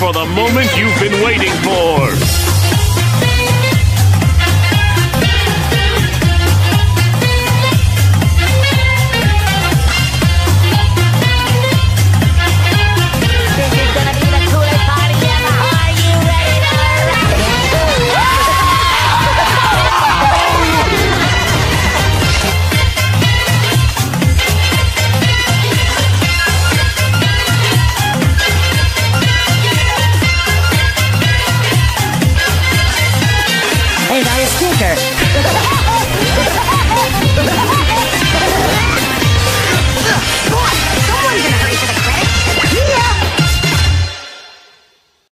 Now, the moment you've been waiting for. Sneaker.